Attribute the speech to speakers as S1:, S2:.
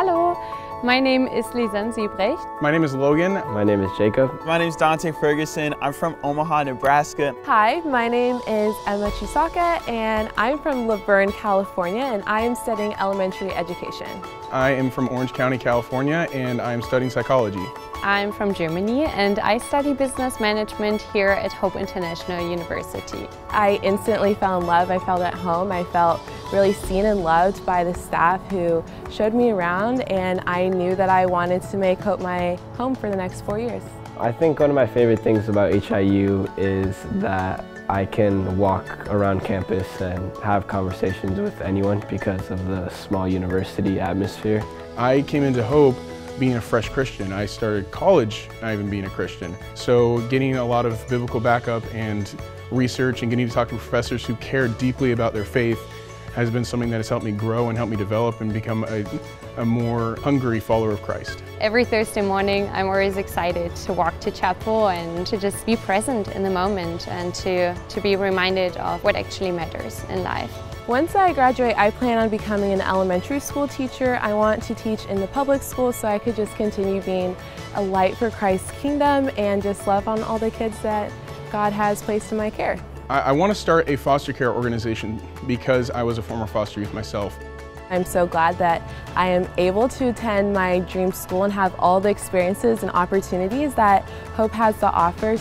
S1: Hello, my name is Lisanne Siebrecht.
S2: My name is Logan.
S3: My name is Jacob.
S4: My name is Dante Ferguson. I'm from Omaha, Nebraska.
S5: Hi, my name is Emma Chisaka and I'm from La Verne, California and I am studying elementary education.
S2: I am from Orange County, California and I am studying psychology.
S1: I'm from Germany and I study business management here at Hope International University.
S5: I instantly fell in love. I felt at home. I felt really seen and loved by the staff who showed me around and I knew that I wanted to make Hope my home for the next four years.
S3: I think one of my favorite things about HIU is that I can walk around campus and have conversations with anyone because of the small university atmosphere.
S2: I came into Hope being a fresh Christian. I started college not even being a Christian. So getting a lot of biblical backup and research and getting to talk to professors who care deeply about their faith has been something that has helped me grow and help me develop and become a, a more hungry follower of Christ.
S1: Every Thursday morning I'm always excited to walk to chapel and to just be present in the moment and to, to be reminded of what actually matters in life.
S5: Once I graduate, I plan on becoming an elementary school teacher. I want to teach in the public school so I could just continue being a light for Christ's kingdom and just love on all the kids that God has placed in my care.
S2: I, I want to start a foster care organization because I was a former foster youth myself.
S5: I'm so glad that I am able to attend my dream school and have all the experiences and opportunities that Hope has to offer.